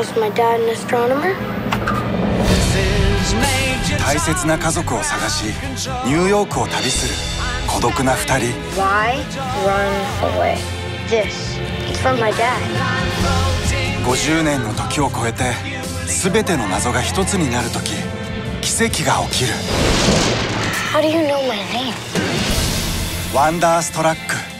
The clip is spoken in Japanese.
Was my dad an astronomer? 大切な家族を探しニューヨークを旅する孤独な二人 Why run away? This. is from my dad. 50年の時を超えて全ての謎が一つになる時奇跡が起きる How do you know my name? ワンダーストラック